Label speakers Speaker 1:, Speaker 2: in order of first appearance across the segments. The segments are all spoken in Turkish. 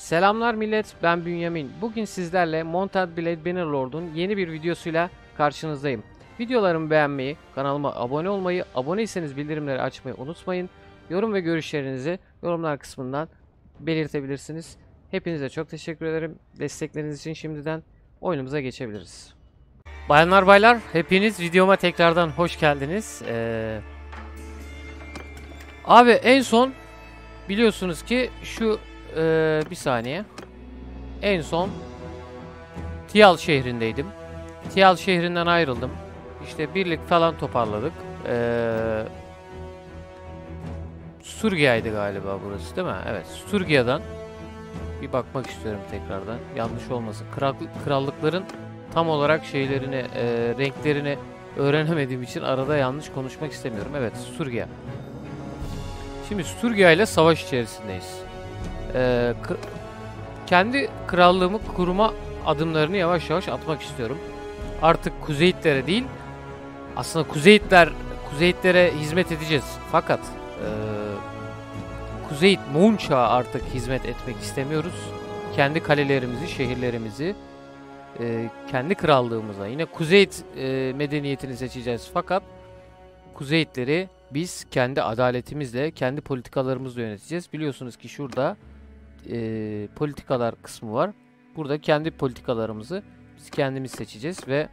Speaker 1: Selamlar millet, ben Bünyamin. Bugün sizlerle Mounted Blade Bannerlord'un yeni bir videosuyla karşınızdayım. Videolarımı beğenmeyi, kanalıma abone olmayı, aboneyseniz bildirimleri açmayı unutmayın. Yorum ve görüşlerinizi yorumlar kısmından belirtebilirsiniz. Hepinize çok teşekkür ederim. Destekleriniz için şimdiden oyunumuza geçebiliriz. Bayanlar baylar, hepiniz videoma tekrardan hoş geldiniz. Ee... Abi en son biliyorsunuz ki şu ee, bir saniye. En son Tiyal şehrindeydim. Tiyal şehrinden ayrıldım. İşte birlik falan toparladık. Ee, Sturgia'ydı galiba burası değil mi? Evet, Sturgia'dan bir bakmak istiyorum tekrardan. Yanlış olmasın. Kral, krallıkların tam olarak şeylerini, e, renklerini öğrenemediğim için arada yanlış konuşmak istemiyorum. Evet, Sturgia. Şimdi Sturgia ile savaş içerisindeyiz. Kı- kendi krallığımı kurma adımlarını yavaş yavaş atmak istiyorum. Artık Kuzeytlere değil, aslında Kuzeytler Kuzeytlere hizmet edeceğiz. Fakat e, Kuzeyt Moğunç'a artık hizmet etmek istemiyoruz. Kendi kalelerimizi, şehirlerimizi, e, kendi krallığımıza, yine Kuzeyt e, medeniyetini seçeceğiz. Fakat Kuzeytleri biz kendi adaletimizle, kendi politikalarımızla yöneteceğiz. Biliyorsunuz ki şurada e, politikalar kısmı var. Burada kendi politikalarımızı biz kendimiz seçeceğiz ve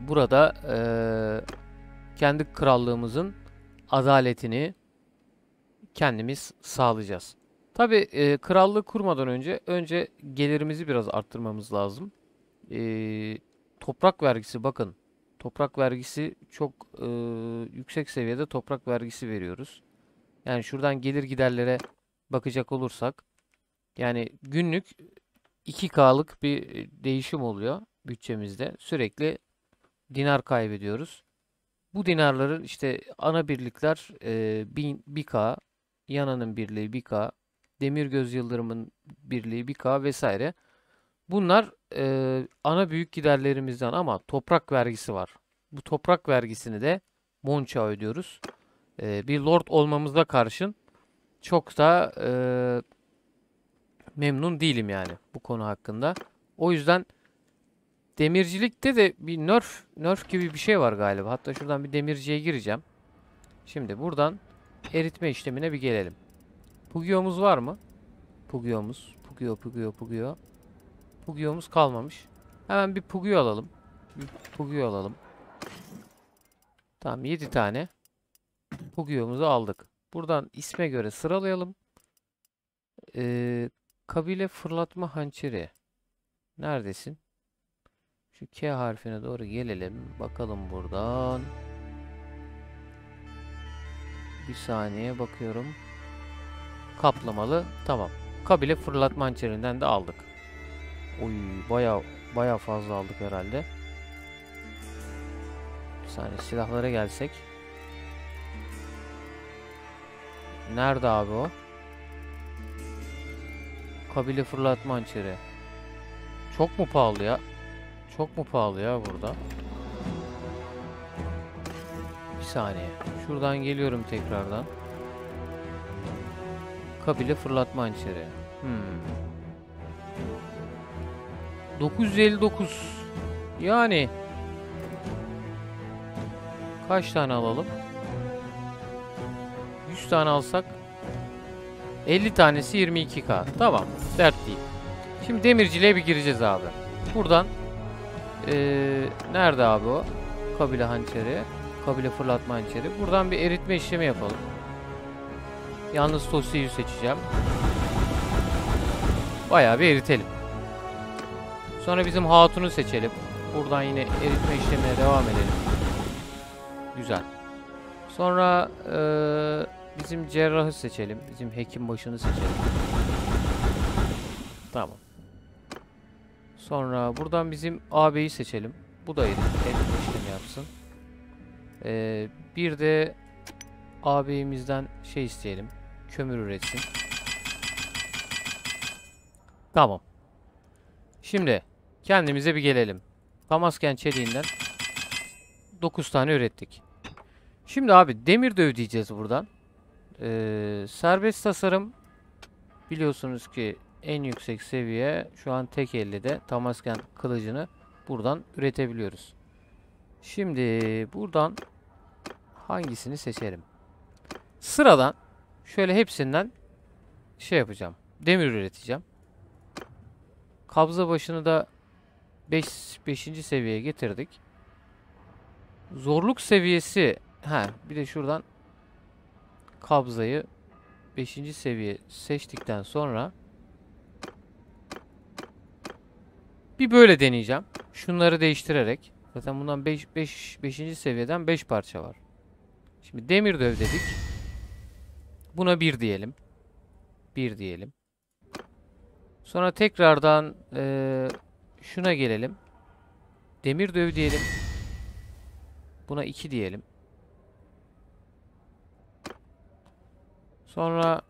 Speaker 1: burada e, kendi krallığımızın adaletini kendimiz sağlayacağız. Tabi e, krallığı kurmadan önce önce gelirimizi biraz arttırmamız lazım. E, toprak vergisi bakın. Toprak vergisi çok e, yüksek seviyede toprak vergisi veriyoruz. Yani şuradan gelir giderlere bakacak olursak yani günlük 2K'lık bir değişim oluyor bütçemizde. Sürekli dinar kaybediyoruz. Bu dinarların işte ana birlikler e, 1K, Yana'nın birliği 1K, Demir Göz Yıldırım'ın birliği 1K vesaire. Bunlar e, ana büyük giderlerimizden ama toprak vergisi var. Bu toprak vergisini de Monça ödüyoruz. E, bir lord olmamıza karşın çok da e, memnun değilim yani bu konu hakkında. O yüzden demircilikte de bir nerf nerf gibi bir şey var galiba. Hatta şuradan bir demirciye gireceğim. Şimdi buradan eritme işlemine bir gelelim. Pugio'muz var mı? Pugio'muz. Pugio, Pugio, Pugio. Pugio'muz kalmamış. Hemen bir Pugio alalım. Bir Pugio alalım. Tamam 7 tane. Pugio'muzu aldık. Buradan isme göre sıralayalım. Ee, kabile fırlatma hançeri. Neredesin? Şu K harfine doğru gelelim. Bakalım buradan. Bir saniye bakıyorum. Kaplamalı. Tamam. Kabile fırlatma hançerinden de aldık. Oy baya baya fazla aldık herhalde. Bir saniye silahlara gelsek. Nerede abi o? Kabile fırlatma hançeri. Çok mu pahalı ya? Çok mu pahalı ya burada? Bir saniye. Şuradan geliyorum tekrardan. Kabile fırlatma hançeri. Hmm. 959. Yani kaç tane alalım? 100 tane alsak 50 tanesi 22k. Tamam. Dert değil. Şimdi demirciliğe bir gireceğiz abi. Buradan ee, nerede abi o? Kabile hançeri. Kabile fırlatma hançeri. Buradan bir eritme işlemi yapalım. Yalnız Tosi'yi seçeceğim. Bayağı bir eritelim. Sonra bizim hatunu seçelim. Buradan yine eritme işlemine devam edelim. Güzel. Sonra ee, bizim cerrahı seçelim. Bizim hekim başını seçelim. Tamam. Sonra buradan bizim ağabeyi seçelim. Bu da eritme işlemi yapsın. Ee, bir de ağabeyimizden şey isteyelim. Kömür üretsin. Tamam. Şimdi kendimize bir gelelim. Damasken çeliğinden 9 tane ürettik. Şimdi abi demir de ödeyeceğiz buradan. Ee, serbest tasarım biliyorsunuz ki en yüksek seviye şu an tek elde Tamasken kılıcını buradan üretebiliyoruz. Şimdi buradan hangisini seçelim? Sıradan şöyle hepsinden şey yapacağım. Demir üreteceğim. Kabza başını da 5 5. seviyeye getirdik. Zorluk seviyesi ha bir de şuradan kabzayı 5. seviye seçtikten sonra bir böyle deneyeceğim. Şunları değiştirerek. Zaten bundan 5 5 5. seviyeden 5 parça var. Şimdi demir döv dedik. Buna 1 diyelim. 1 diyelim. Sonra tekrardan eee, şuna gelelim. Demir döv diyelim. Buna 2 diyelim. Sonra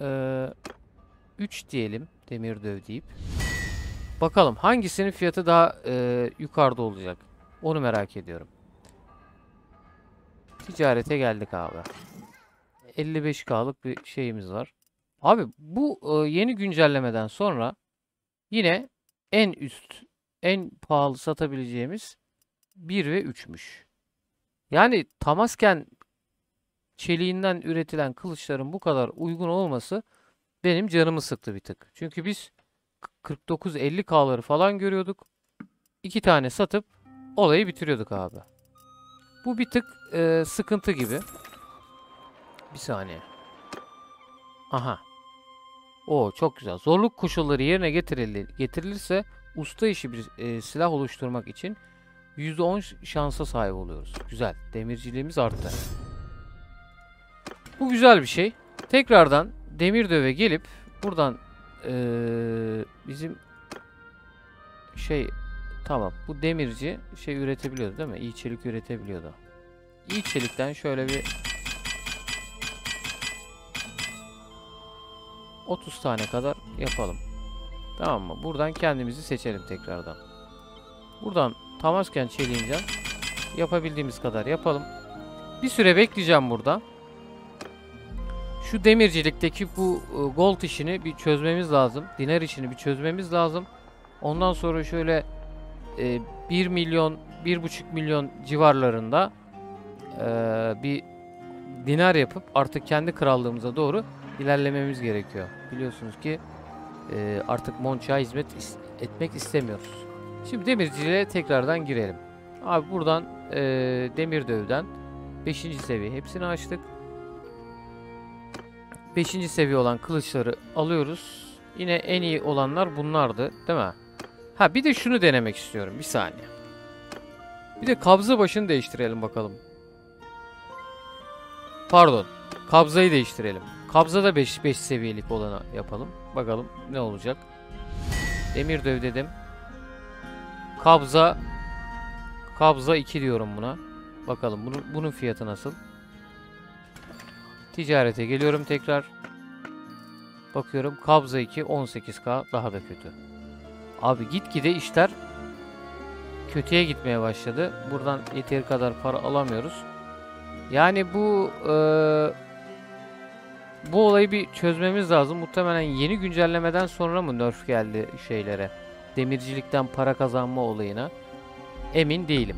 Speaker 1: eee 3 diyelim. Demir döv deyip. Bakalım hangisinin fiyatı daha eee, yukarıda olacak. Onu merak ediyorum. Ticarete geldik abi. 55K'lık bir şeyimiz var. Abi bu e, yeni güncellemeden sonra yine en üst, en pahalı satabileceğimiz 1 ve 3'müş. Yani Tamasken çeliğinden üretilen kılıçların bu kadar uygun olması benim canımı sıktı bir tık. Çünkü biz 49-50K'ları falan görüyorduk. İki tane satıp olayı bitiriyorduk abi. Bu bir tık e, sıkıntı gibi. Bir saniye. Aha. O çok güzel. Zorluk koşulları yerine getirildi, getirilirse usta işi bir e, silah oluşturmak için %10 şansa sahip oluyoruz. Güzel. Demirciliğimiz arttı. Bu güzel bir şey. Tekrardan demir döve gelip buradan e, bizim şey tamam bu demirci şey üretebiliyordu değil mi? İyi çelik üretebiliyordu. İyi çelikten şöyle bir 30 tane kadar yapalım. Tamam mı? Buradan kendimizi seçelim tekrardan. Buradan Tamasken çeliğinden yapabildiğimiz kadar yapalım. Bir süre bekleyeceğim burada. Şu demircilikteki bu e, gold işini bir çözmemiz lazım. Dinar işini bir çözmemiz lazım. Ondan sonra şöyle e, 1 milyon, 1,5 milyon civarlarında e, bir dinar yapıp artık kendi krallığımıza doğru ilerlememiz gerekiyor. Biliyorsunuz ki e, artık Monça'ya hizmet is- etmek istemiyoruz. Şimdi demirciliğe tekrardan girelim. Abi buradan e, demir dövden 5. seviye hepsini açtık. 5. seviye olan kılıçları alıyoruz. Yine en iyi olanlar bunlardı değil mi? Ha bir de şunu denemek istiyorum bir saniye. Bir de kabza başını değiştirelim bakalım. Pardon. Kabzayı değiştirelim. Kabza da 5 5 seviyelik olanı yapalım. Bakalım ne olacak. Demir döv dedim. Kabza Kabza 2 diyorum buna. Bakalım bunun, bunun fiyatı nasıl? Ticarete geliyorum tekrar. Bakıyorum kabza 2 18k daha da kötü. Abi gitgide işler kötüye gitmeye başladı. Buradan yeteri kadar para alamıyoruz. Yani bu eee, bu olayı bir çözmemiz lazım. Muhtemelen yeni güncellemeden sonra mı nerf geldi şeylere? Demircilikten para kazanma olayına. Emin değilim.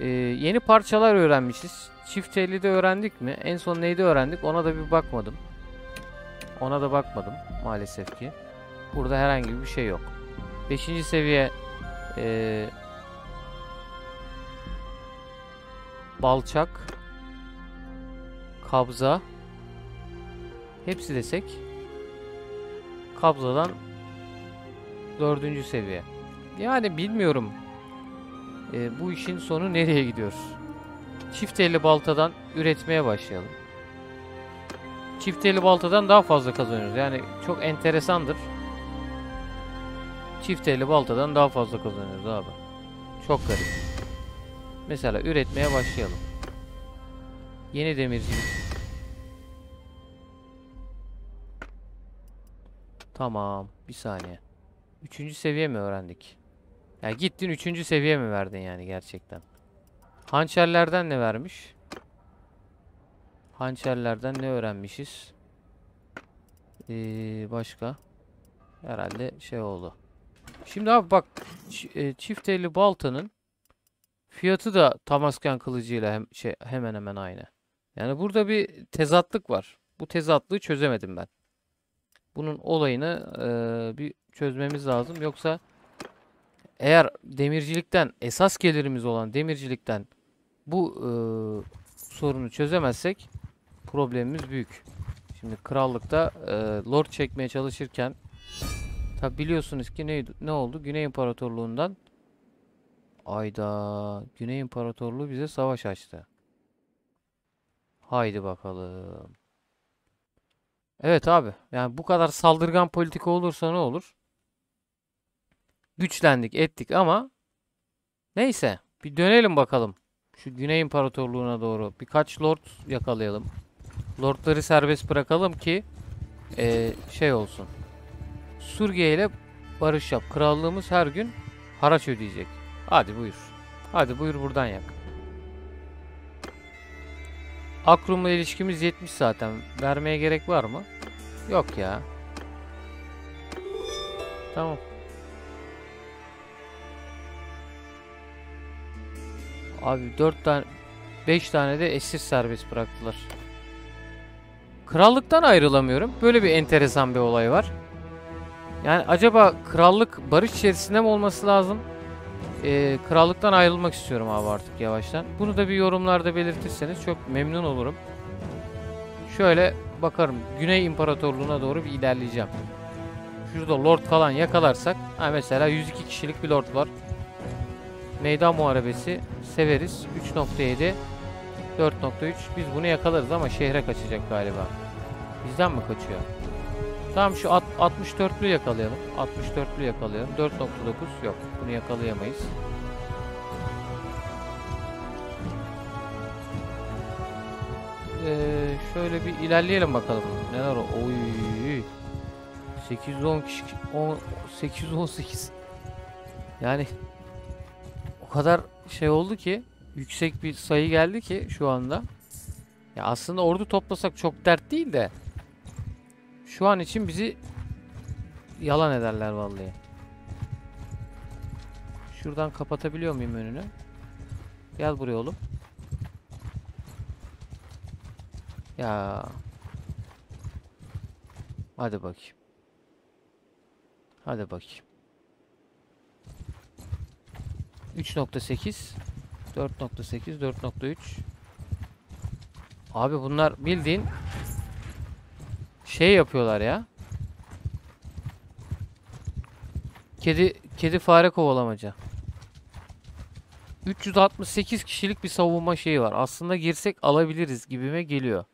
Speaker 1: Eee, yeni parçalar öğrenmişiz. Çift de öğrendik mi? En son neydi öğrendik? Ona da bir bakmadım. Ona da bakmadım maalesef ki. Burada herhangi bir şey yok. 5. seviye eee balçak kabza hepsi desek kabzadan dördüncü seviye. Yani bilmiyorum eee, bu işin sonu nereye gidiyor. Çift elli baltadan üretmeye başlayalım. Çift elli baltadan daha fazla kazanıyoruz. Yani çok enteresandır. Çift elli baltadan daha fazla kazanıyoruz abi. Çok garip. Mesela üretmeye başlayalım. Yeni demircilik. Tamam. Bir saniye. Üçüncü seviye mi öğrendik? Ya gittin üçüncü seviye mi verdin yani gerçekten? Hançerlerden ne vermiş? Hançerlerden ne öğrenmişiz? Ee, başka? Herhalde şey oldu. Şimdi abi bak e, çift elli baltanın fiyatı da Tamasken kılıcıyla hem şey hemen hemen aynı. Yani burada bir tezatlık var. Bu tezatlığı çözemedim ben. Bunun olayını e, bir çözmemiz lazım. Yoksa eğer demircilikten esas gelirimiz olan demircilikten bu e, sorunu çözemezsek problemimiz büyük. Şimdi krallıkta e, lord çekmeye çalışırken tabi biliyorsunuz ki ne, ne oldu? Güney İmparatorluğundan Ayda Güney İmparatorluğu bize savaş açtı. Haydi bakalım. Evet abi. Yani bu kadar saldırgan politika olursa ne olur? Güçlendik, ettik ama neyse. Bir dönelim bakalım. Şu Güney İmparatorluğu'na doğru birkaç lord yakalayalım. Lordları serbest bırakalım ki eee, şey olsun. Suriye ile barış yap. Krallığımız her gün haraç ödeyecek. Hadi buyur. Hadi buyur buradan yak. Akrum'la ilişkimiz 70 zaten. Vermeye gerek var mı? Yok ya. Tamam. Abi 4 tane 5 tane de esir serbest bıraktılar. Krallıktan ayrılamıyorum. Böyle bir enteresan bir olay var. Yani acaba krallık barış içerisinde mi olması lazım? Ee, krallıktan ayrılmak istiyorum abi artık yavaştan. Bunu da bir yorumlarda belirtirseniz çok memnun olurum. Şöyle bakarım. Güney İmparatorluğu'na doğru bir ilerleyeceğim. Şurada lord falan yakalarsak. Ha mesela 102 kişilik bir lord var. Meydan muharebesi severiz. 3.7 4.3 biz bunu yakalarız ama şehre kaçacak galiba. Bizden mi kaçıyor? Tamam şu at- 64'lü yakalayalım. 64'lü yakalayalım. 4.9 yok. Bunu yakalayamayız. Ee, şöyle bir ilerleyelim bakalım. Neler o? Oy. 810 kişi 10 818. Yani o kadar şey oldu ki yüksek bir sayı geldi ki şu anda. Ya aslında ordu toplasak çok dert değil de şu an için bizi yalan ederler vallahi. Şuradan kapatabiliyor muyum önünü? Gel buraya oğlum. Ya. Hadi bakayım. Hadi bakayım. 3.8 4.8 4.3 Abi bunlar bildiğin şey yapıyorlar ya. Kedi kedi fare kovalamaca. 368 kişilik bir savunma şeyi var. Aslında girsek alabiliriz gibime geliyor.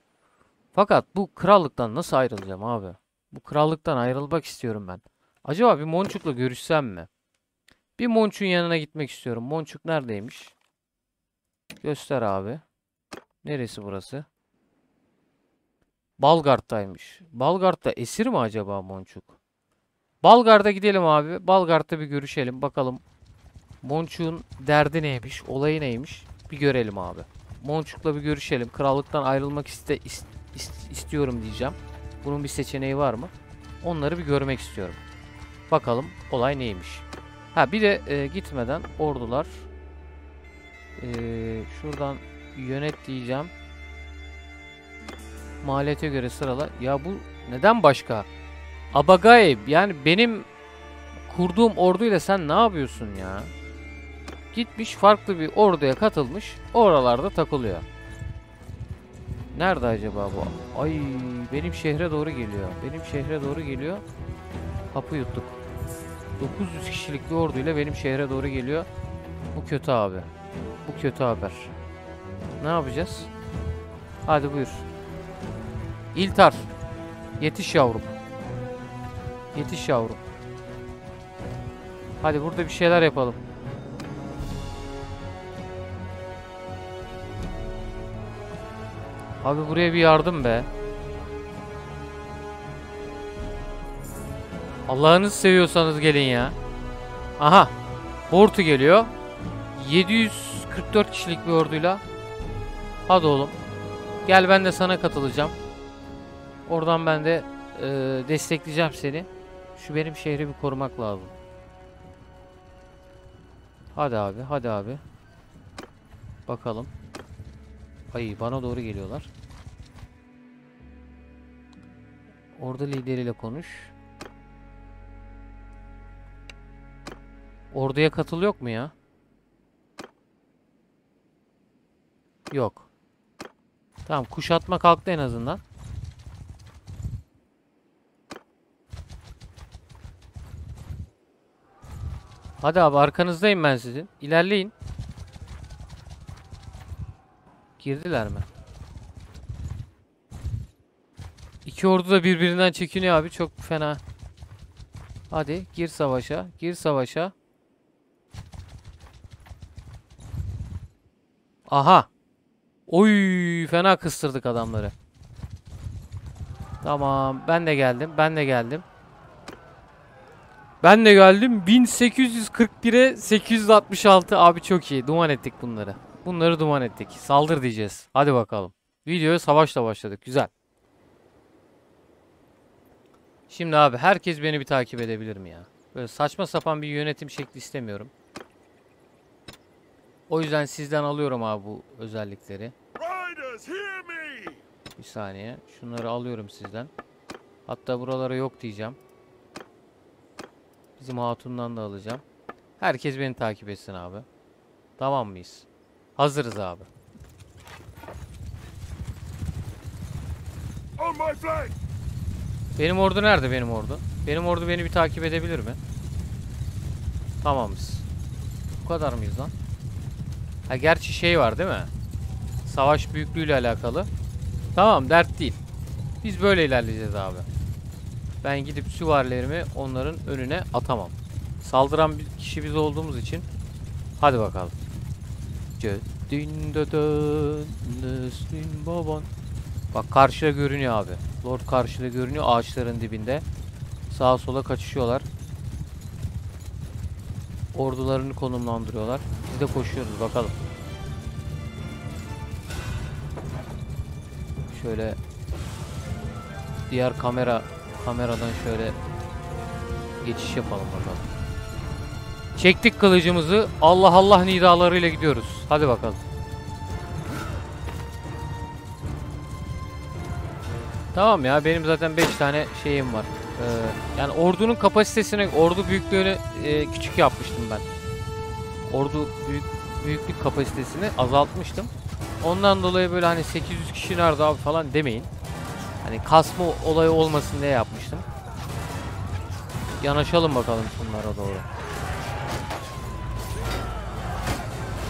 Speaker 1: Fakat bu krallıktan nasıl ayrılacağım abi? Bu krallıktan ayrılmak istiyorum ben. Acaba bir Monçuk'la görüşsem mi? Bir Monçuk'un yanına gitmek istiyorum. Monçuk neredeymiş? Göster abi. Neresi burası? Balgard'daymış. Balgard'da esir mi acaba Monçuk? Balgard'a gidelim abi. Balgard'da bir görüşelim. Bakalım Monçuk'un derdi neymiş? Olayı neymiş? Bir görelim abi. Monçuk'la bir görüşelim. Krallıktan ayrılmak iste, is- is- istiyorum diyeceğim. Bunun bir seçeneği var mı? Onları bir görmek istiyorum. Bakalım olay neymiş. Ha bir de e, gitmeden ordular e, şuradan yönet diyeceğim. Maliyete göre sırala. Ya bu neden başka? Abagaib yani benim kurduğum orduyla sen ne yapıyorsun ya? Gitmiş farklı bir orduya katılmış. Oralarda takılıyor. Nerede acaba bu? Ay benim şehre doğru geliyor. Benim şehre doğru geliyor. Kapı yuttuk. 900 kişilik bir orduyla benim şehre doğru geliyor. Bu kötü abi. Bu kötü haber. Ne yapacağız? Hadi buyur. İltar. Yetiş yavrum. Yetiş yavrum. Hadi burada bir şeyler yapalım. Abi buraya bir yardım be. Allah'ınızı seviyorsanız gelin ya. Aha. Bortu geliyor. 744 kişilik bir orduyla. Hadi oğlum. Gel ben de sana katılacağım. Oradan ben de e, destekleyeceğim seni. Şu benim şehri bir korumak lazım. Hadi abi, hadi abi. Bakalım. Ay bana doğru geliyorlar. Orada lideriyle konuş. Orduya katıl yok mu ya? Yok. Tamam kuşatma kalktı en azından. Hadi abi arkanızdayım ben sizin. İlerleyin. Girdiler mi? İki ordu da birbirinden çekiniyor abi. Çok fena. Hadi gir savaşa. Gir savaşa. Aha. Oy fena kıstırdık adamları. Tamam ben de geldim. Ben de geldim. Ben de geldim. 1841'e 866 abi çok iyi. Duman ettik bunları. Bunları duman ettik. Saldır diyeceğiz. Hadi bakalım. Videoya savaşla başladık. Güzel. Şimdi abi herkes beni bir takip edebilir mi ya? Böyle saçma sapan bir yönetim şekli istemiyorum. O yüzden sizden alıyorum abi bu özellikleri. Bir saniye. Şunları alıyorum sizden. Hatta buralara yok diyeceğim. Bizim hatundan da alacağım. Herkes beni takip etsin abi. Tamam mıyız? Hazırız abi. Benim ordu nerede benim ordu? Benim ordu beni bir takip edebilir mi? Tamamız. Bu kadar mıyız lan? Ha gerçi şey var değil mi? Savaş büyüklüğüyle alakalı. Tamam dert değil. Biz böyle ilerleyeceğiz abi. Ben gidip süvarilerimi onların önüne atamam. Saldıran bir kişi biz olduğumuz için. Hadi bakalım. Ceddin neslin baban. Bak karşıda görünüyor abi. Lord karşıda görünüyor ağaçların dibinde. Sağa sola kaçışıyorlar. Ordularını konumlandırıyorlar. Biz de koşuyoruz bakalım. Şöyle diğer kamera kameradan şöyle geçiş yapalım bakalım. Çektik kılıcımızı. Allah Allah nidalarıyla gidiyoruz. Hadi bakalım. Tamam ya benim zaten 5 tane şeyim var. Ee, yani ordunun kapasitesini, ordu büyüklüğünü e, küçük yapmıştım ben. Ordu büyük büyüklük kapasitesini azaltmıştım. Ondan dolayı böyle hani 800 kişi nerede abi falan demeyin. Hani kasma olayı olmasın diye yapmıştım. Yanaşalım bakalım şunlara doğru.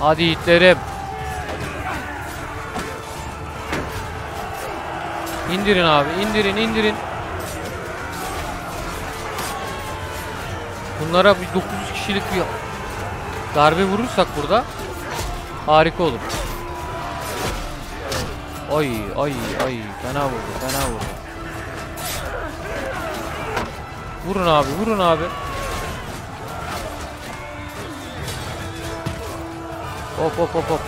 Speaker 1: Hadi yiğitlerim. İndirin abi, indirin, indirin. Bunlara bir 900 kişilik bir darbe vurursak burada harika olur. Ay ay ay fena vurdu, fena vurdu. Vurun abi, vurun abi. Hop hop hop hop.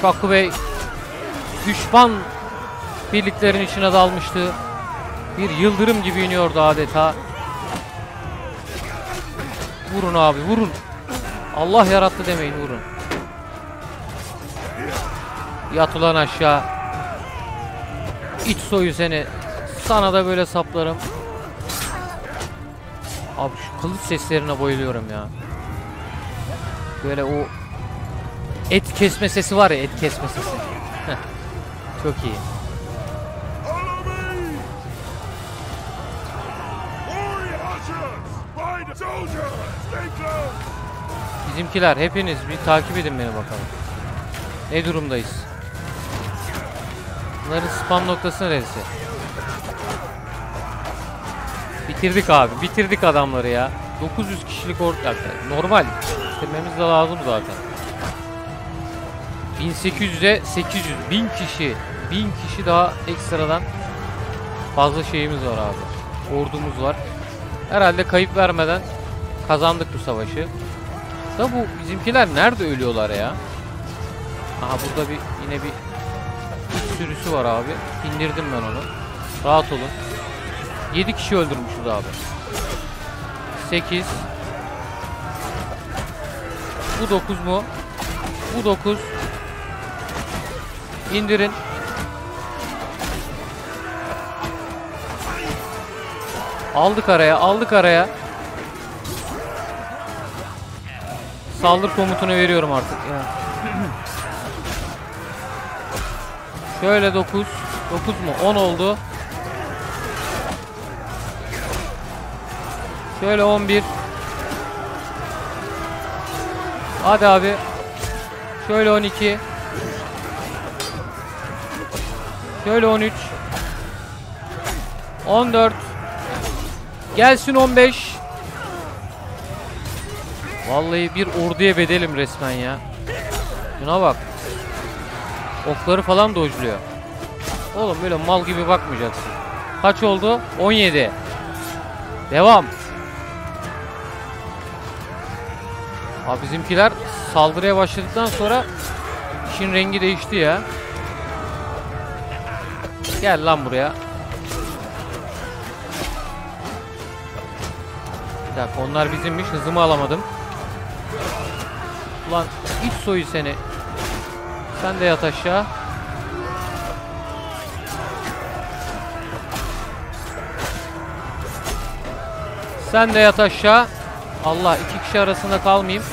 Speaker 1: Çakı Bey düşman birliklerin içine dalmıştı. Bir yıldırım gibi iniyordu adeta. Vurun abi vurun. Allah yarattı demeyin vurun. Yat ulan aşağı. İç soyu seni. Sana da böyle saplarım. Abi şu kılıç seslerine bayılıyorum ya. Böyle o et kesme sesi var ya et kesme sesi. Çok iyi. Bizimkiler hepiniz bir takip edin beni bakalım. Ne durumdayız? Bunların spam noktası neresi? Bitirdik abi. Bitirdik adamları ya. 900 kişilik. Yani normal. Bitirmemiz de lazım zaten. 1800'e 800. 1000 kişi. 1000 kişi daha ekstradan fazla şeyimiz var abi. Ordumuz var. Herhalde kayıp vermeden kazandık bu savaşı. Da bu bizimkiler nerede ölüyorlar ya? Aha burada bir yine bir sürüsü var abi. İndirdim ben onu. Rahat olun. 7 kişi öldürmüşüz abi. 8 Bu 9 mu? Bu 9 İndirin. Aldık araya, aldık araya. Saldır komutunu veriyorum artık ya. Şöyle 9. 9 mu? 10 oldu. Şöyle 11. Hadi abi. Şöyle 12. Şöyle 13. 14. Gelsin 15. Vallahi bir orduya bedelim resmen ya. Şuna bak. Okları falan dojluyor. Oğlum böyle mal gibi bakmayacaksın. Kaç oldu? 17. Devam. Abi bizimkiler saldırıya başladıktan sonra işin rengi değişti ya. Gel lan buraya. Bir dakika onlar bizimmiş. Hızımı alamadım. Ulan iç soyu seni. Sen de yat aşağı. Sen de yat aşağı. Allah iki kişi arasında kalmayayım.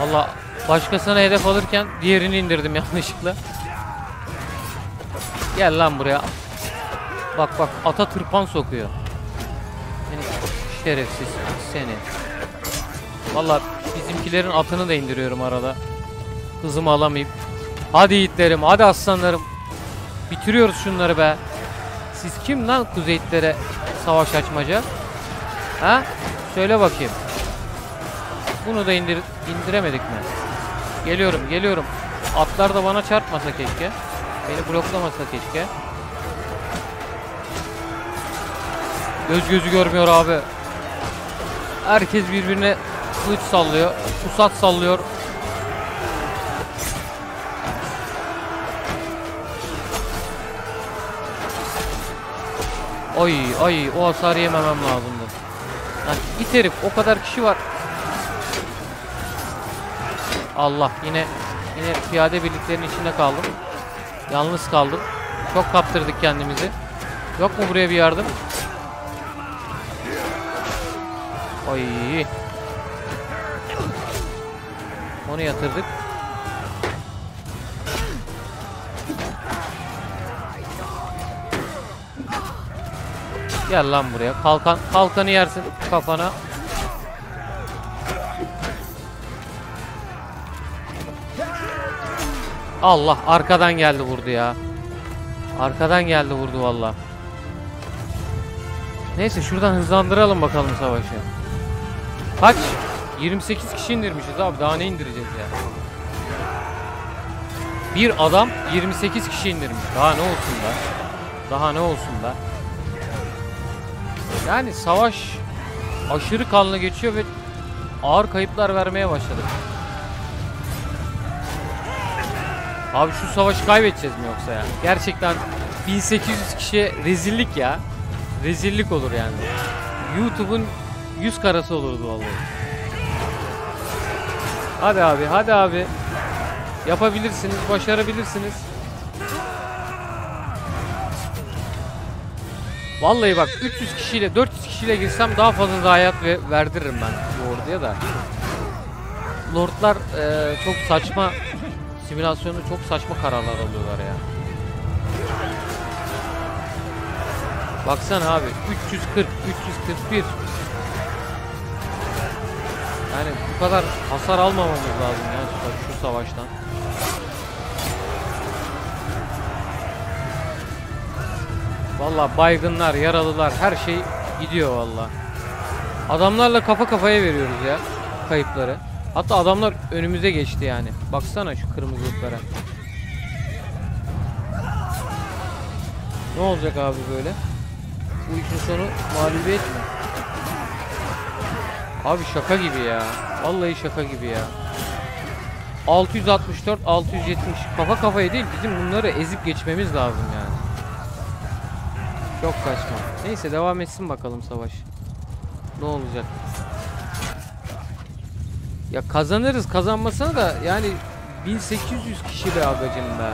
Speaker 1: Valla başkasına hedef alırken diğerini indirdim yanlışlıkla. Gel lan buraya. Bak bak ata tırpan sokuyor. Yani şerefsiz seni. Valla bizimkilerin atını da indiriyorum arada. Hızımı alamayıp. Hadi yiğitlerim, hadi aslanlarım. Bitiriyoruz şunları be. Siz kim lan kuzeyitlere savaş açmaca? Ha? Söyle bakayım. Bunu da indir indiremedik mi? Geliyorum, geliyorum. Atlar da bana çarpmasa keşke. Beni bloklamasa keşke. Göz gözü görmüyor abi. Herkes birbirine kılıç sallıyor. Pusat sallıyor. Ay ay o hasarı yememem lazımdı. Lan it herif o kadar kişi var. Allah yine yine piyade birliklerinin içinde kaldım. Yalnız kaldım. Çok kaptırdık kendimizi. Yok mu buraya bir yardım? Ay. Onu yatırdık. Gel lan buraya. Kalkan kalkanı yersin kafana. Allah arkadan geldi vurdu ya. Arkadan geldi vurdu valla. Neyse şuradan hızlandıralım bakalım savaşı. Kaç? 28 kişi indirmişiz abi. Daha ne indireceğiz ya? Bir adam 28 kişi indirmiş. Daha ne olsun da? Daha ne olsun da? Yani savaş aşırı kanlı geçiyor ve ağır kayıplar vermeye başladı. Abi şu savaşı kaybedeceğiz mi yoksa ya? Gerçekten 1800 kişiye rezillik ya. Rezillik olur yani. YouTube'un yüz karası olurdu vallahi. Hadi abi, hadi abi. Yapabilirsiniz, başarabilirsiniz. Vallahi bak 300 kişiyle 400 kişiyle girsem daha fazla zayiat ve verdiririm ben bu orduya da. Lordlar eee, çok saçma simülasyonu çok saçma kararlar alıyorlar ya. Baksana abi 340 341 Yani bu kadar hasar almamamız lazım ya şu, şu savaştan. Valla baygınlar, yaralılar her şey gidiyor valla. Adamlarla kafa kafaya veriyoruz ya kayıpları. Hatta adamlar önümüze geçti yani. Baksana şu kırmızılıklara. Ne olacak abi böyle? bu işin sonu mağlubiyet mi? Abi şaka gibi ya. Vallahi şaka gibi ya. 664, 670 kafa kafaya değil bizim bunları ezip geçmemiz lazım yani. Çok saçma. Neyse devam etsin bakalım savaş. Ne olacak? Ya kazanırız kazanmasına da yani 1800 kişi be agacım be.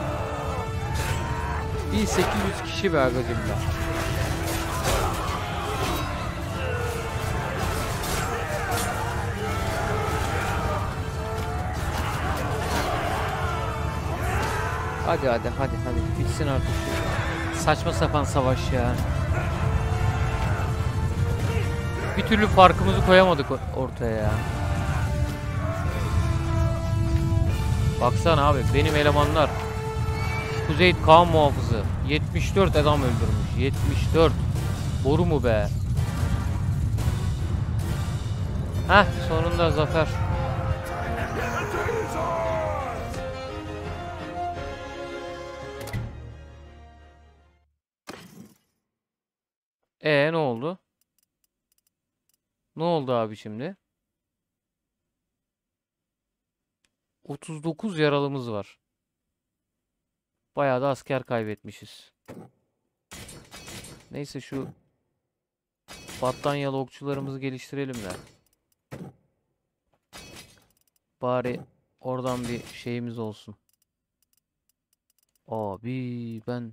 Speaker 1: 1800 kişi be agacım be. Hadi hadi hadi hadi. Bitsin artık saçma sapan savaş ya. Bir türlü farkımızı koyamadık ortaya ya. Baksana abi benim elemanlar. Kuzey Kaan muhafızı. 74 adam öldürmüş. 74 Boru mu be? Heh sonunda zafer E ne oldu? Ne oldu abi şimdi? 39 yaralımız var. Bayağı da asker kaybetmişiz. Neyse şu battanyalı okçularımızı geliştirelim de. Bari oradan bir şeyimiz olsun. Abi ben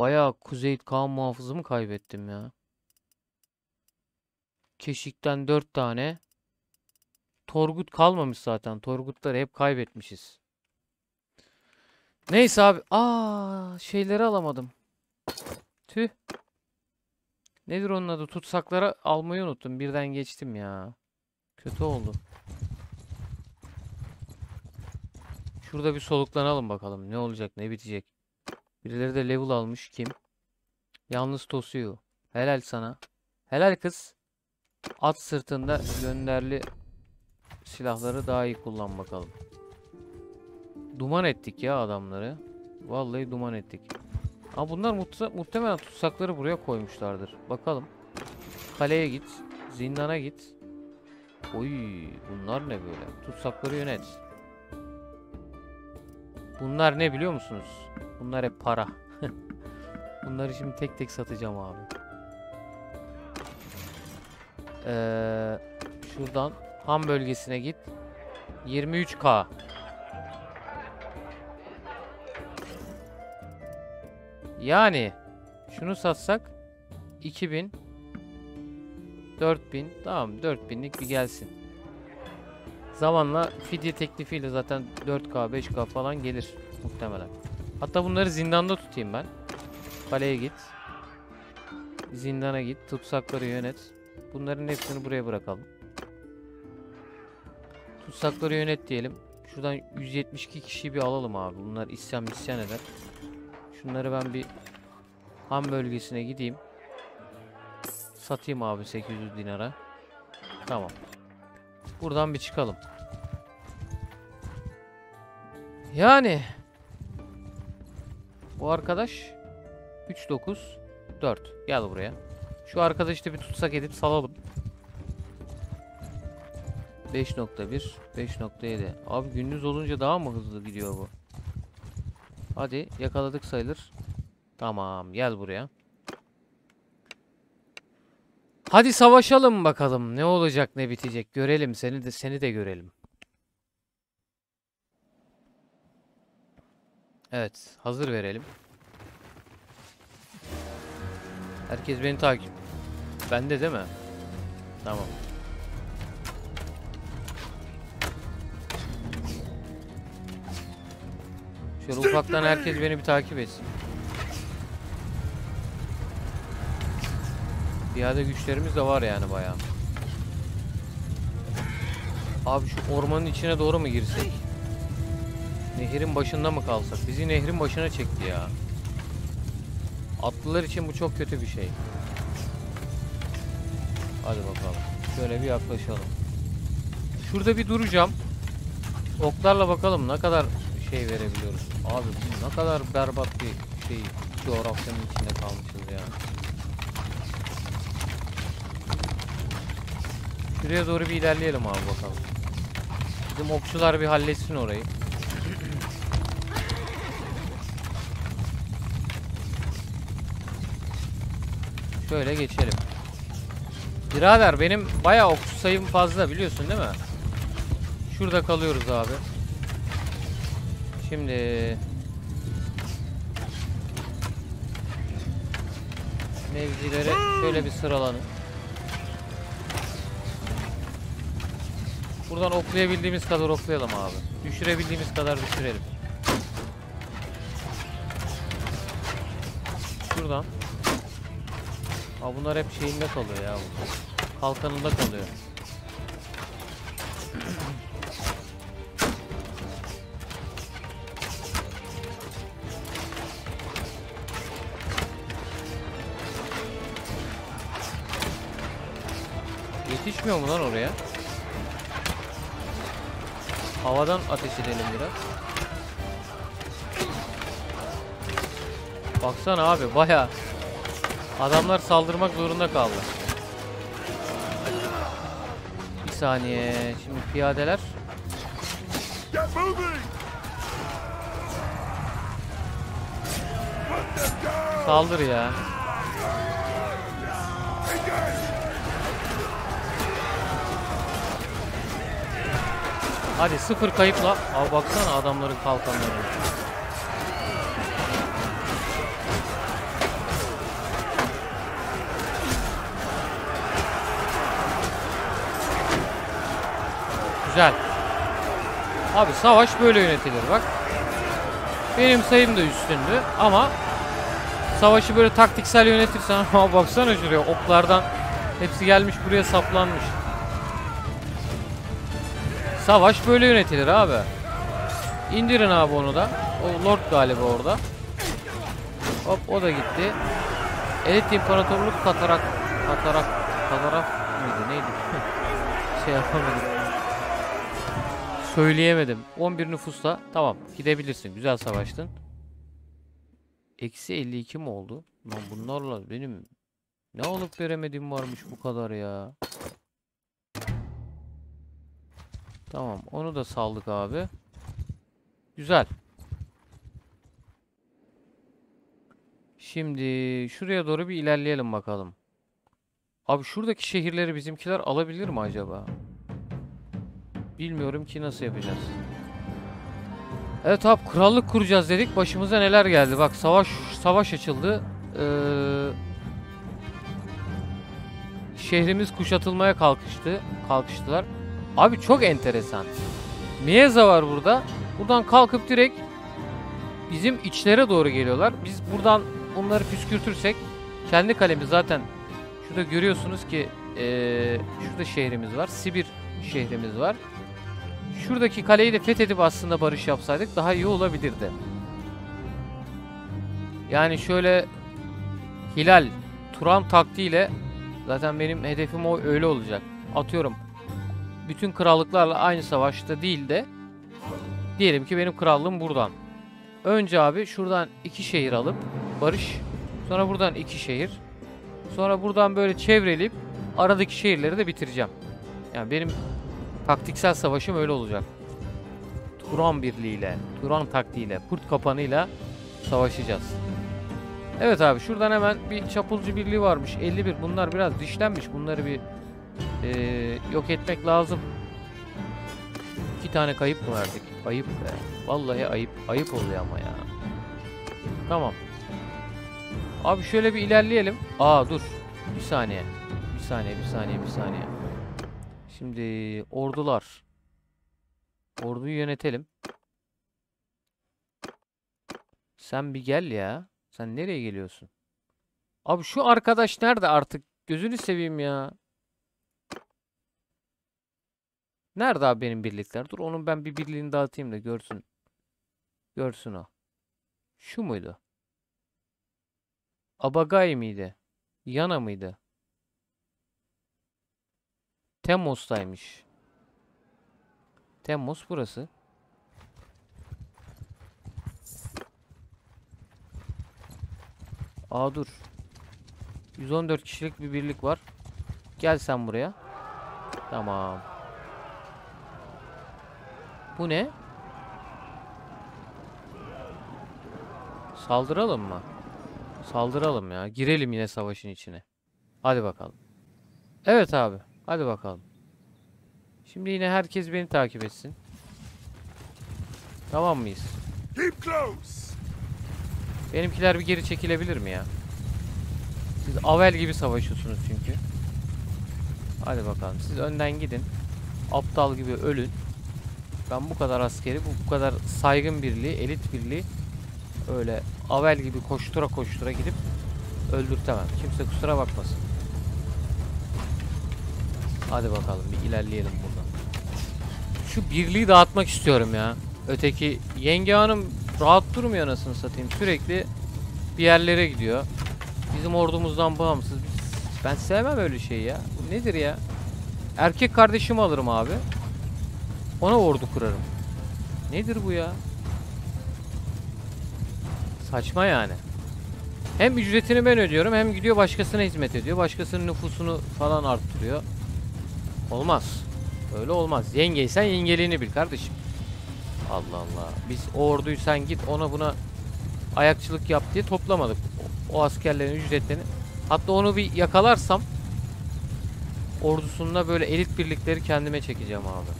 Speaker 1: bayağı Kuzey Kaan muhafızımı kaybettim ya. Keşik'ten 4 tane. Torgut kalmamış zaten. Torgutları hep kaybetmişiz. Neyse abi. Aa, şeyleri alamadım. Tüh. Nedir onun adı? Tutsakları almayı unuttum. Birden geçtim ya. Kötü oldu. Şurada bir soluklanalım bakalım. Ne olacak, ne bitecek. Birileri de level almış. Kim? Yalnız Tosuyu. Helal sana. Helal kız. At sırtında gönderli silahları daha iyi kullan bakalım. Duman ettik ya adamları. Vallahi duman ettik. Ama bunlar muhte- muhtemelen tutsakları buraya koymuşlardır. Bakalım. Kaleye git. Zindana git. Oy, bunlar ne böyle? Tutsakları yönet. Bunlar ne biliyor musunuz? Bunlar hep para. Bunları şimdi tek tek satacağım abi. Ee, şuradan ham bölgesine git. 23k. Yani şunu satsak 2000 4000 tamam 4000'lik bir gelsin. Zamanla fidye teklifiyle zaten 4k 5k falan gelir muhtemelen. Hatta bunları zindanda tutayım ben. Kaleye git. Zindana git. Tutsakları yönet. Bunların hepsini buraya bırakalım. Tutsakları yönet diyelim. Şuradan 172 kişiyi bir alalım abi. Bunlar isyan isyan eder. Şunları ben bir ham bölgesine gideyim. Satayım abi 800 dinara. Tamam. Buradan bir çıkalım. Yani bu arkadaş 39 4. Gel buraya. Şu arkadaşı da bir tutsak edip salalım. 5.1 5.7 Abi gündüz olunca daha mı hızlı gidiyor bu? Hadi yakaladık sayılır. Tamam gel buraya. Hadi savaşalım bakalım. Ne olacak ne bitecek. Görelim seni de seni de görelim. Evet, hazır verelim. Herkes beni takip. Bende değil mi? Tamam. Şöyle ufaktan herkes beni bir takip etsin. Piyade güçlerimiz de var yani bayağı. Abi şu ormanın içine doğru mu girsek? Nehrin başında mı kalsak? Bizi nehrin başına çekti ya. Atlılar için bu çok kötü bir şey. Hadi bakalım. Şöyle bir yaklaşalım. Şurada bir duracağım. Oklarla bakalım ne kadar şey verebiliyoruz. Abi ne kadar berbat bir şey. coğrafyanın içinde kalmışız ya. Şuraya doğru bir ilerleyelim abi bakalım. Bizim okçular bir halletsin orayı. Şöyle geçelim. Birader benim bayağı okçu sayım fazla biliyorsun değil mi? Şurada kalıyoruz abi. Şimdi mevzileri şöyle bir sıralanın. Buradan oklayabildiğimiz kadar oklayalım abi. Düşürebildiğimiz kadar düşürelim. Şuradan. Aa bunlar hep şeyinde kalıyor ya. Kalkanında kalıyor. Yetişmiyor mu lan oraya? Havadan ateş edelim biraz. Baksana abi baya adamlar saldırmak zorunda kaldı. Bir saniye. Şimdi piyadeler saldır ya. Hadi sıfır kayıpla. Abi baksana adamların kalkanları. Güzel. Abi savaş böyle yönetilir bak. Benim sayım da üstündü ama savaşı böyle taktiksel yönetirsen ama baksana şuraya oklardan hepsi gelmiş buraya saplanmış. Savaş böyle yönetilir abi. İndirin abi onu da. O Lord galiba orada. Hop o da gitti. Elit İmparatorluk Katarak Katarak Katarak mıydı neydi? şey yapamadım. Söyleyemedim. 11 nüfusta. Tamam. Gidebilirsin. Güzel savaştın. Eksi 52 mi oldu? Lan bunlarla benim ne alıp veremediğim varmış bu kadar ya. Tamam. Onu da saldık abi. Güzel. Şimdi şuraya doğru bir ilerleyelim bakalım. Abi şuradaki şehirleri bizimkiler alabilir mi acaba? Bilmiyorum ki nasıl yapacağız. Evet abi krallık kuracağız dedik. Başımıza neler geldi. Bak savaş savaş açıldı. Ee, şehrimiz kuşatılmaya kalkıştı. Kalkıştılar. Abi çok enteresan. Mieza var burada. Buradan kalkıp direkt bizim içlere doğru geliyorlar. Biz buradan bunları püskürtürsek kendi kalemiz zaten şurada görüyorsunuz ki ee, şurada şehrimiz var. Sibir şehrimiz var. Şuradaki kaleyi de fethedip aslında barış yapsaydık daha iyi olabilirdi. Yani şöyle Hilal, Turan taktiğiyle zaten benim hedefim o öyle olacak. Atıyorum. Bütün krallıklarla aynı savaşta değil de diyelim ki benim krallığım buradan. Önce abi şuradan iki şehir alıp barış. Sonra buradan iki şehir. Sonra buradan böyle çevreleyip aradaki şehirleri de bitireceğim. Yani benim taktiksel savaşım öyle olacak. Turan birliğiyle, Turan taktiğiyle, kurt kapanıyla savaşacağız. Evet abi şuradan hemen bir çapulcu birliği varmış. 51. Bunlar biraz dişlenmiş. Bunları bir eee, yok etmek lazım. İki tane kayıp mı verdik? Ayıp be. Vallahi ayıp. Ayıp oluyor ama ya. Tamam. Abi şöyle bir ilerleyelim. Aa dur. Bir saniye. Bir saniye, bir saniye, bir saniye. Şimdi ordular. Orduyu yönetelim. Sen bir gel ya. Sen nereye geliyorsun? Abi şu arkadaş nerede artık? Gözünü seveyim ya. Nerede abi benim birlikler? Dur onun ben bir birliğini dağıtayım da görsün. Görsün o. Şu muydu? Abagay mıydı? Yana mıydı? Temmuz'daymış. Temmuz burası. Aa dur. 114 kişilik bir birlik var. Gel sen buraya. Tamam. Bu ne? Saldıralım mı? Saldıralım ya. Girelim yine savaşın içine. Hadi bakalım. Evet abi. Hadi bakalım. Şimdi yine herkes beni takip etsin. Tamam mıyız?
Speaker 2: Keep close.
Speaker 1: Benimkiler bir geri çekilebilir mi ya? Siz Avel gibi savaşıyorsunuz çünkü. Hadi bakalım. Siz önden gidin. Aptal gibi ölün. Ben bu kadar askeri, bu, bu kadar saygın birliği, elit birliği öyle Avel gibi koştura koştura gidip öldürtemem. Kimse kusura bakmasın. Hadi bakalım bir ilerleyelim buradan. Şu birliği dağıtmak istiyorum ya. Öteki yenge hanım rahat durmuyor anasını satayım. Sürekli bir yerlere gidiyor. Bizim ordumuzdan bağımsız. Biz- Ben sevmem öyle şeyi ya. Bu nedir ya? Erkek kardeşimi alırım abi. Ona ordu kurarım. Nedir bu ya? Saçma yani. Hem ücretini ben ödüyorum hem gidiyor başkasına hizmet ediyor. Başkasının nüfusunu falan arttırıyor. Olmaz. Öyle olmaz. Yengeysen yengeliğini bil kardeşim. Allah Allah. Biz o orduyu sen git ona buna ayakçılık yap diye toplamadık. O, o askerlerin ücretlerini. Hatta onu bir yakalarsam ordusunda böyle elit birlikleri kendime çekeceğim abi.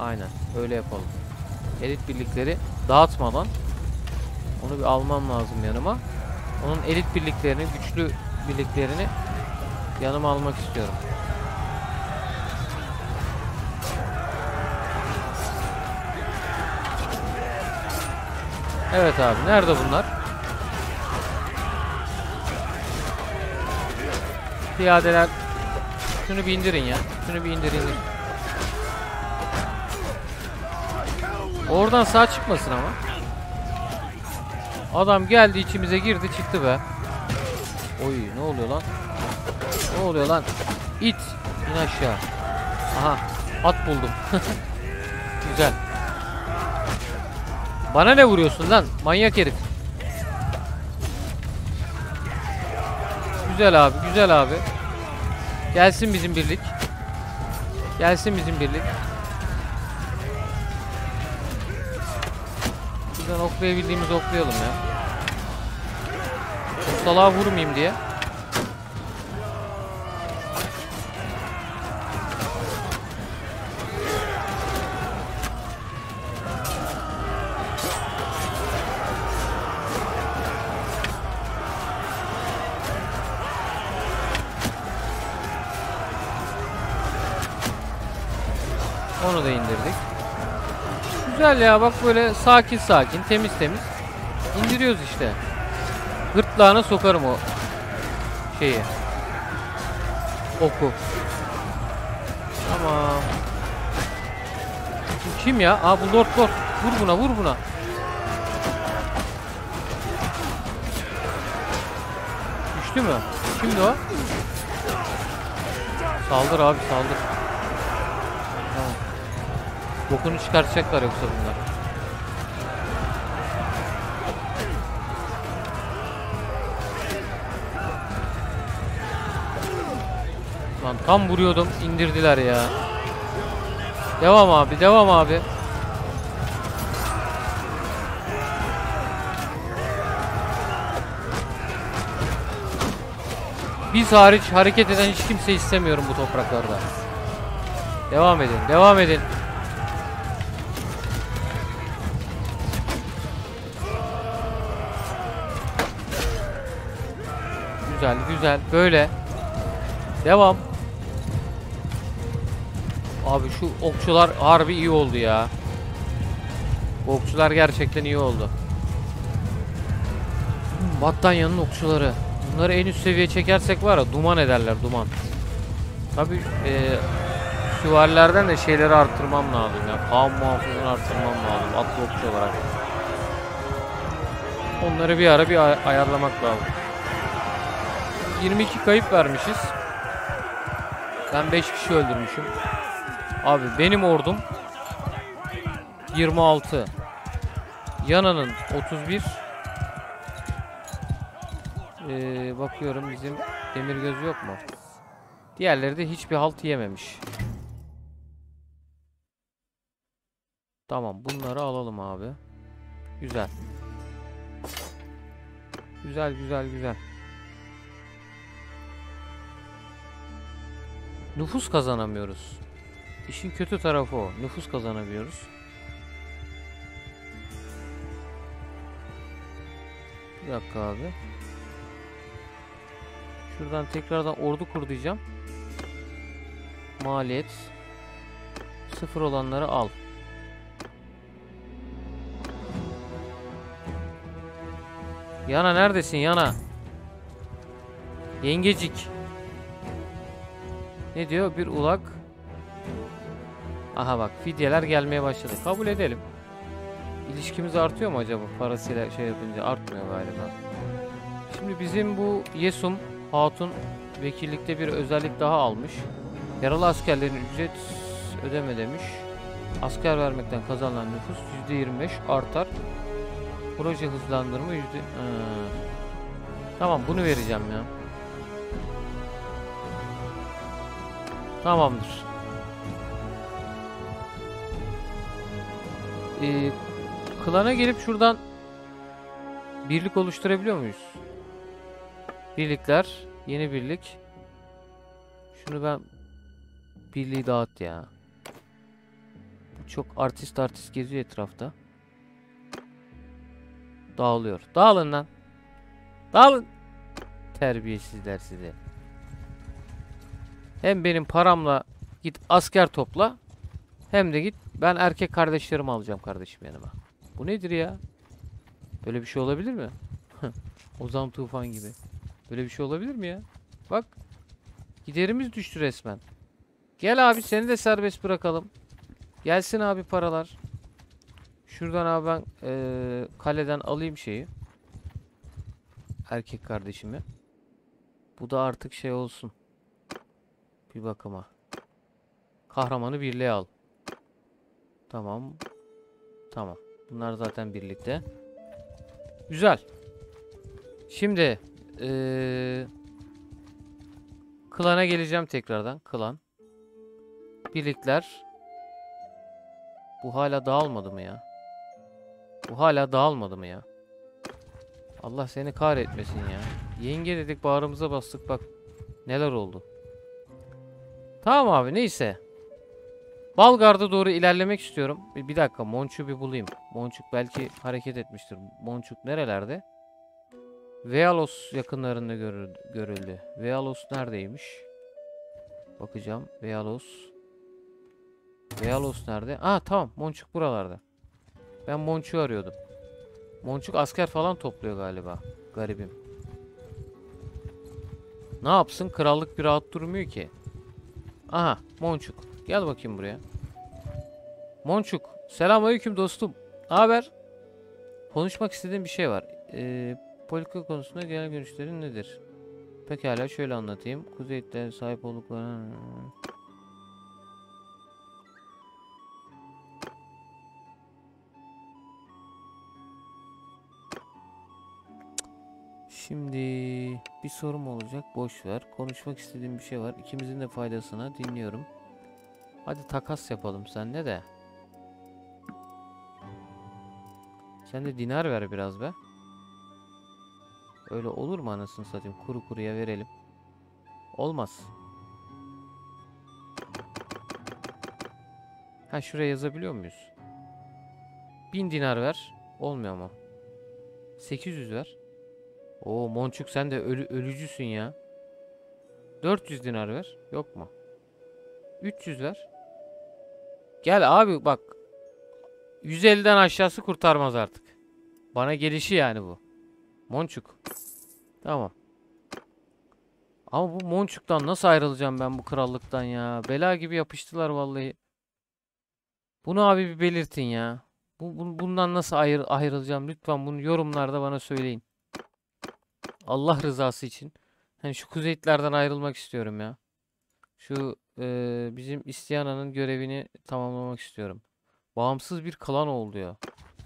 Speaker 1: Aynen. Öyle yapalım. Elit birlikleri dağıtmadan onu bir almam lazım yanıma. Onun elit birliklerini, güçlü birliklerini yanıma almak istiyorum. Evet abi. Nerede bunlar? Piyadeler. Şunu bir indirin ya. Şunu bir indir indir. Oradan sağ çıkmasın ama. Adam geldi içimize girdi çıktı be. Oy ne oluyor lan? Ne oluyor lan? İt. İn aşağı. Aha. At buldum. Güzel. Bana ne vuruyorsun lan? Manyak herif. Güzel abi, güzel abi. Gelsin bizim birlik. Gelsin bizim birlik. Buradan oklayabildiğimizi oklayalım ya. Salağa vurmayayım diye. Güzel ya bak böyle sakin sakin temiz temiz indiriyoruz işte. Gırtlağına sokarım o şeyi. Oku. Tamam. Kim ya? Aa bu Lord Lord. Vur buna vur buna. Düştü mü? Kimdi o? Saldır abi saldır. Bokunu çıkartacaklar yoksa bunlar. Lan tam vuruyordum indirdiler ya. Devam abi devam abi. Biz hariç hareket eden hiç kimse istemiyorum bu topraklarda. Devam edin devam edin. Güzel böyle. Devam. Abi şu okçular harbi iyi oldu ya. Bu okçular gerçekten iyi oldu. Hmm, Battanyanın okçuları. Bunları en üst seviye çekersek var ya duman ederler duman. Tabi e, süvarilerden de şeyleri arttırmam lazım ya. Kaan muhafızını arttırmam lazım atlı okçu olarak. Onları bir ara bir ay- ayarlamak lazım. 22 kayıp vermişiz. Ben 5 kişi öldürmüşüm. Abi benim ordum 26. Yana'nın 31. Ee, bakıyorum bizim demir göz yok mu? Diğerleri de hiçbir halt yememiş. Tamam bunları alalım abi. Güzel. Güzel güzel güzel. Nüfus kazanamıyoruz. İşin kötü tarafı o. Nüfus kazanamıyoruz. Bir dakika abi. Şuradan tekrardan ordu kur diyeceğim. Maliyet. Sıfır olanları al. Yana neredesin Yana? Yengecik. Ne diyor? Bir ulak. Aha bak fidyeler gelmeye başladı. Kabul edelim. İlişkimiz artıyor mu acaba parasıyla şey yapınca? Artmıyor galiba. Şimdi bizim bu Yesum Hatun vekillikte bir özellik daha almış. Yaralı askerlerin ücret ödeme demiş. Asker vermekten kazanılan nüfus %25 artar. Proje hızlandırma yüzde... Ha. Tamam bunu vereceğim ya. Tamamdır. Ee, klana gelip şuradan birlik oluşturabiliyor muyuz? Birlikler. Yeni birlik. Şunu ben birliği dağıt ya. Çok artist artist geziyor etrafta. Dağılıyor. Dağılın lan. Dağılın. Terbiyesizler sizi. Hem benim paramla git asker topla. Hem de git ben erkek kardeşlerimi alacağım kardeşim yanıma. Bu nedir ya? Böyle bir şey olabilir mi? Ozan Tufan gibi. Böyle bir şey olabilir mi ya? Bak. Giderimiz düştü resmen. Gel abi seni de serbest bırakalım. Gelsin abi paralar. Şuradan abi ben eee, kaleden alayım şeyi. Erkek kardeşimi. Bu da artık şey olsun. Bir bakıma. Kahramanı birliğe al. Tamam. Tamam. Bunlar zaten birlikte. Güzel. Şimdi eee klana geleceğim tekrardan. Klan. Birlikler. Bu hala dağılmadı mı ya? Bu hala dağılmadı mı ya? Allah seni kahretmesin ya. Yenge dedik bağrımıza bastık bak. Neler oldu. Tamam abi neyse. Balgard'a doğru ilerlemek istiyorum. Bir, bir dakika Monçuk'u bir bulayım. Monçuk belki hareket etmiştir. Monçuk nerelerde? Vealos yakınlarında görüldü. görüldü. Vealos neredeymiş? Bakacağım. Vealos. Vealos nerede? Aa tamam Monçuk buralarda. Ben Monçuk'u arıyordum. Monçuk asker falan topluyor galiba. Garibim. Ne yapsın? Krallık bir rahat durmuyor ki. Aha Monçuk. Gel bakayım buraya. Monçuk. Selamünaleyküm dostum. Haber? Konuşmak istediğim bir şey var. Ee, politika konusunda genel görüşlerin nedir? Pekala şöyle anlatayım. Kuzeyitlerin sahip oldukları... Şimdi bir sorum olacak. Boş ver. Konuşmak istediğim bir şey var. İkimizin de faydasına dinliyorum. Hadi takas yapalım senle de. Sen de dinar ver biraz be. Öyle olur mu anasını satayım? Kuru kuruya verelim. Olmaz. Ha şuraya yazabiliyor muyuz? 1000 dinar ver. Olmuyor mu? 800 ver. Oo Monçuk sen de ölü ölücüsün ya. 400 dinar ver. Yok mu? 300 ver. Gel abi bak. 150'den aşağısı kurtarmaz artık. Bana gelişi yani bu. Monçuk. Tamam. Ama bu Monçuk'tan nasıl ayrılacağım ben bu krallıktan ya? Bela gibi yapıştılar vallahi. Bunu abi bir belirtin ya. Bu, bu- bundan nasıl ayrı, ayrılacağım? Lütfen bunu yorumlarda bana söyleyin. Allah rızası için. Hani şu kuzeyitlerden ayrılmak istiyorum ya. Şu eee, bizim İstiyana'nın görevini tamamlamak istiyorum. Bağımsız bir klan oldu ya.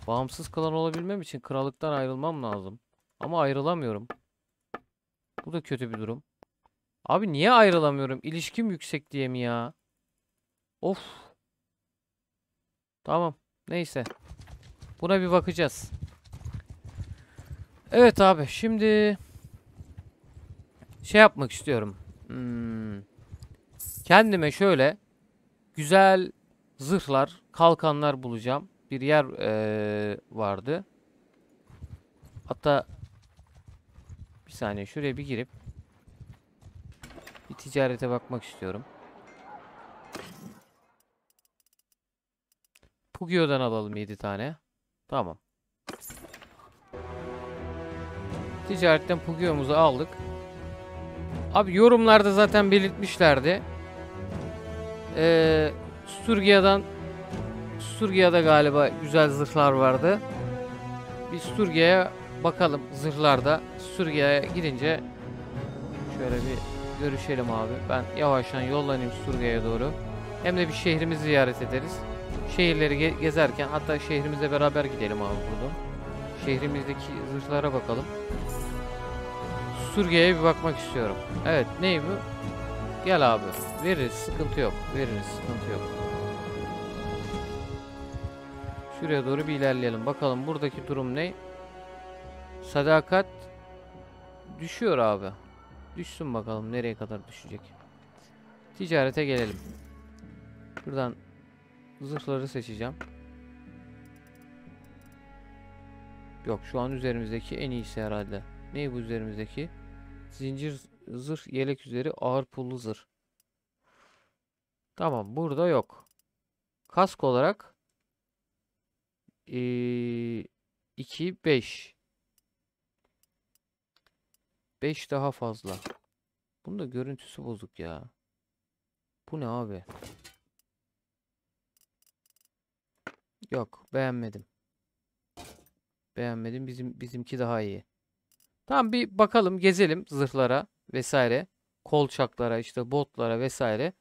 Speaker 1: Bağımsız klan olabilmem için krallıktan ayrılmam lazım. Ama ayrılamıyorum. Bu da kötü bir durum. Abi niye ayrılamıyorum? İlişkim yüksek diye mi ya? Of. Tamam. Neyse. Buna bir bakacağız. Evet abi şimdi şey yapmak istiyorum. Hmm. Kendime şöyle güzel zırhlar, kalkanlar bulacağım. Bir yer eee, vardı. Hatta bir saniye şuraya bir girip bir ticarete bakmak istiyorum. Pugio'dan alalım 7 tane. Tamam. Ticaretten Pugio'muzu aldık. Abi yorumlarda zaten belirtmişlerdi. Ee, Sturgia'dan Sturgia'da galiba güzel zırhlar vardı. Bir Sturgia'ya bakalım zırhlarda. Sturgia'ya gidince şöyle bir görüşelim abi. Ben yavaştan yollanayım Sturgia'ya doğru. Hem de bir şehrimizi ziyaret ederiz. Şehirleri ge- gezerken hatta şehrimize beraber gidelim abi buradan. Şehrimizdeki zırhlara bakalım. Sturgia'ya bir bakmak istiyorum. Evet ney bu? Gel abi. Veririz sıkıntı yok. Veririz sıkıntı yok. Şuraya doğru bir ilerleyelim. Bakalım buradaki durum ne? Sadakat düşüyor abi. Düşsün bakalım nereye kadar düşecek. Ticarete gelelim. Buradan zırhları seçeceğim. Yok şu an üzerimizdeki en iyisi herhalde. Ne bu üzerimizdeki? Zincir zırh yelek üzeri ağır pullu zırh. Tamam burada yok. Kask olarak 2 5 5 daha fazla. Bunun da görüntüsü bozuk ya. Bu ne abi? Yok, beğenmedim. Beğenmedim. Bizim bizimki daha iyi. Tamam bir bakalım, gezelim zırhlara vesaire, kolçaklara, işte botlara vesaire.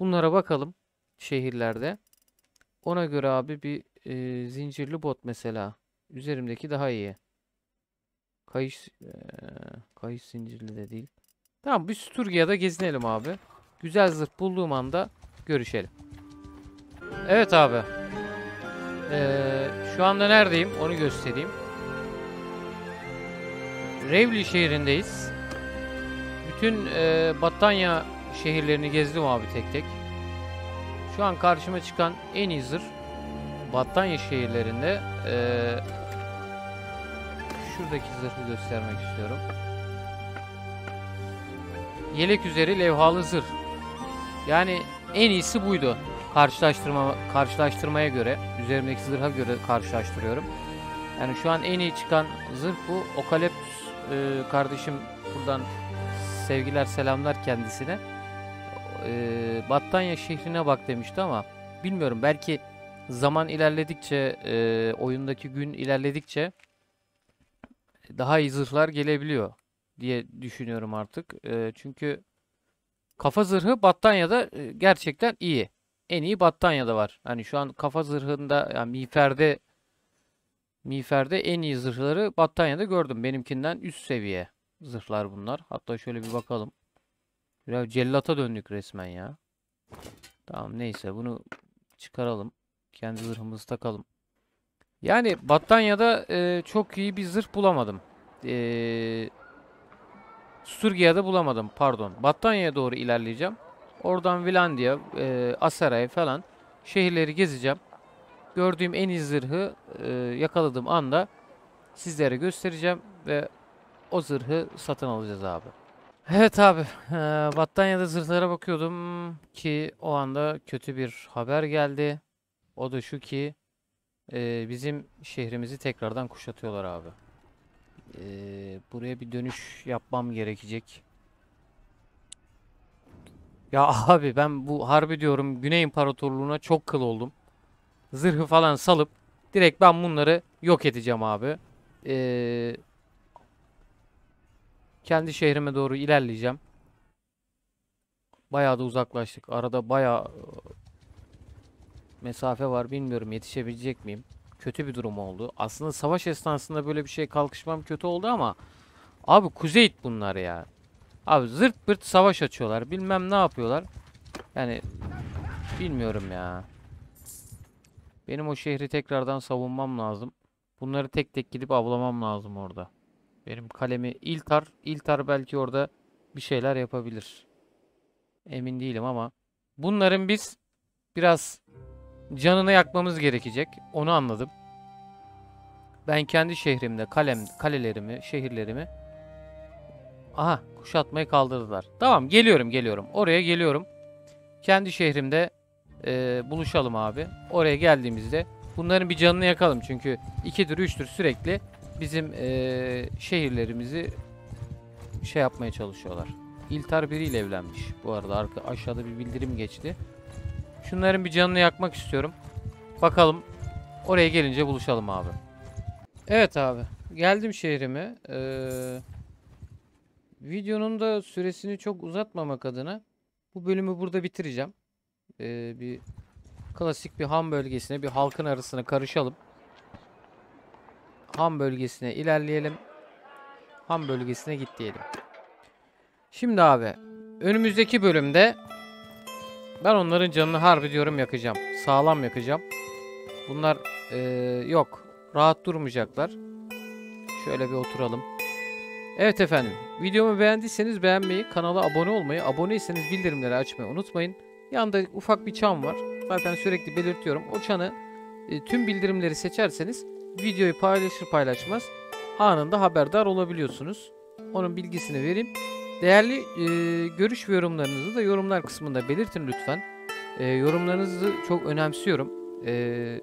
Speaker 1: Bunlara bakalım şehirlerde. Ona göre abi bir e, zincirli bot mesela. Üzerimdeki daha iyi. Kayış eee, kayış zincirli de değil. Tamam bir Sturgia'da gezinelim abi. Güzel zırh bulduğum anda görüşelim. Evet abi. Eee, şu anda neredeyim onu göstereyim. Revli şehrindeyiz. Bütün eee Battanya şehirlerini gezdim abi tek tek. Şu an karşıma çıkan en iyi zırh Battanya şehirlerinde eee şuradaki zırhı göstermek istiyorum. Yelek üzeri levhalı zırh. Yani en iyisi buydu. Karşılaştırma karşılaştırmaya göre, üzerimdeki zırha göre karşılaştırıyorum. Yani şu an en iyi çıkan zırh bu. Okaliptus e, kardeşim buradan sevgiler selamlar kendisine. E, Battanya şehrine bak demişti ama bilmiyorum belki zaman ilerledikçe e, oyundaki gün ilerledikçe daha iyi zırhlar gelebiliyor diye düşünüyorum artık. E, çünkü kafa zırhı Battanya'da e, gerçekten iyi. En iyi Battanya'da var. Hani şu an kafa zırhında yani miğferde miğferde en iyi zırhları Battanya'da gördüm. Benimkinden üst seviye zırhlar bunlar. Hatta şöyle bir bakalım. Ya cellata döndük resmen ya. Tamam neyse bunu çıkaralım. Kendi zırhımızı takalım. Yani Battanya'da e, çok iyi bir zırh bulamadım. E, Sturgia'da bulamadım pardon. Battanya'ya doğru ilerleyeceğim. Oradan Vilandia, e, Asaray falan şehirleri gezeceğim. Gördüğüm en iyi zırhı e, yakaladığım anda sizlere göstereceğim ve o zırhı satın alacağız abi. Evet abi, e, Battanya'da zırhlara bakıyordum ki o anda kötü bir haber geldi. O da şu ki e, bizim şehrimizi tekrardan kuşatıyorlar abi. E, buraya bir dönüş yapmam gerekecek. Ya abi ben bu harbi diyorum Güney İmparatorluğu'na çok kıl oldum. Zırhı falan salıp direkt ben bunları yok edeceğim abi. Ee, kendi şehrime doğru ilerleyeceğim. Bayağı da uzaklaştık. Arada bayağı e, mesafe var. Bilmiyorum yetişebilecek miyim? Kötü bir durum oldu. Aslında savaş esnasında böyle bir şey kalkışmam kötü oldu ama abi Kuzeyt bunlar ya. Abi zırt pırt savaş açıyorlar. Bilmem ne yapıyorlar. Yani bilmiyorum ya. Benim o şehri tekrardan savunmam lazım. Bunları tek tek gidip avlamam lazım orada. Benim kalemi İltar, İltar belki orada bir şeyler yapabilir. Emin değilim ama bunların biz biraz canını yakmamız gerekecek. Onu anladım. Ben kendi şehrimde kalem kalelerimi, şehirlerimi Aha, kuşatmayı kaldırdılar. Tamam, geliyorum, geliyorum. Oraya geliyorum. Kendi şehrimde e, buluşalım abi. Oraya geldiğimizde bunların bir canını yakalım çünkü 2'dir 3'tür sürekli bizim e, şehirlerimizi şey yapmaya çalışıyorlar. İltar biriyle evlenmiş. Bu arada arka, aşağıda bir bildirim geçti. Şunların bir canını yakmak istiyorum. Bakalım oraya gelince buluşalım abi. Evet abi. Geldim şehrime. Ee, videonun da süresini çok uzatmamak adına bu bölümü burada bitireceğim. Ee, bir klasik bir ham bölgesine, bir halkın arasına karışalım. Ham bölgesine ilerleyelim. Ham bölgesine git diyelim. Şimdi abi, önümüzdeki bölümde ben onların canını harbi diyorum yakacağım. Sağlam yakacağım. Bunlar eee, yok. Rahat durmayacaklar. Şöyle bir oturalım. Evet efendim. Videomu beğendiyseniz beğenmeyi, kanala abone olmayı, aboneyseniz bildirimleri açmayı unutmayın. Yanında ufak bir çan var. Zaten sürekli belirtiyorum. O çanı e, tüm bildirimleri seçerseniz videoyu paylaşır paylaşmaz anında haberdar olabiliyorsunuz. Onun bilgisini vereyim. Değerli e, görüş ve yorumlarınızı da yorumlar kısmında belirtin lütfen. E, yorumlarınızı çok önemsiyorum. E,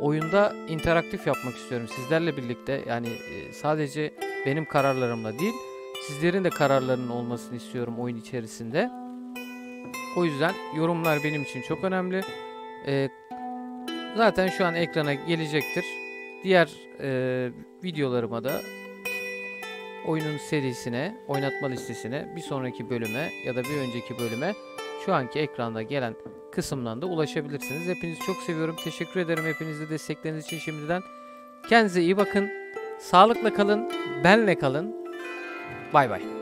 Speaker 1: oyunda interaktif yapmak istiyorum sizlerle birlikte. Yani e, sadece benim kararlarımla değil, sizlerin de kararlarının olmasını istiyorum oyun içerisinde. O yüzden yorumlar benim için çok önemli. E, zaten şu an ekrana gelecektir. Diğer e, videolarıma da oyunun serisine, oynatma listesine, bir sonraki bölüme ya da bir önceki bölüme şu anki ekranda gelen kısımdan da ulaşabilirsiniz. Hepinizi çok seviyorum. Teşekkür ederim hepinizi destekleriniz için şimdiden. Kendinize iyi bakın. Sağlıkla kalın. Benle kalın. Bay bay.